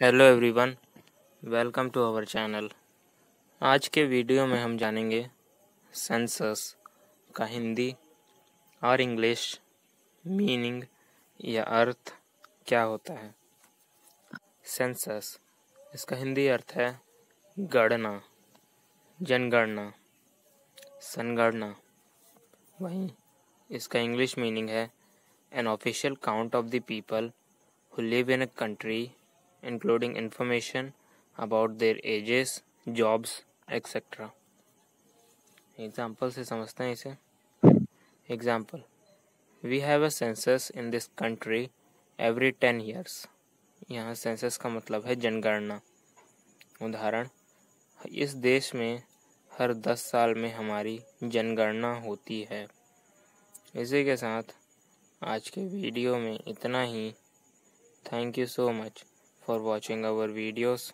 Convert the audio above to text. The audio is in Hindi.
Hello everyone welcome to our channel आज के वीडियो में हम जानेंगे सेंसस का हिंदी और इंग्लिश मीनिंग या अर्थ क्या होता है। सेंसस इसका हिंदी अर्थ है गणना, जनगणना, संगणना। वहीं इसका इंग्लिश मीनिंग है an official count of the people who live in a country including information about their ages, jobs, etc. Example से समझते हैं इसे। Example we have a census in this country every ten years यहाँ सेंसस का मतलब है जनगणना। उदाहरण इस देश में हर दस साल में हमारी जनगणना होती है। इसी के साथ आज के वीडियो में इतना ही। Thank you so much for watching our videos